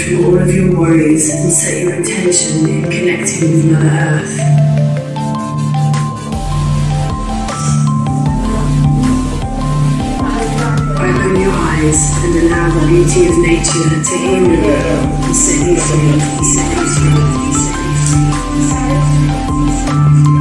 through all of your worries and set your intention in connecting with Mother Earth. Open your eyes and allow the beauty of nature to heal you and set you free. Set you free. Set you free.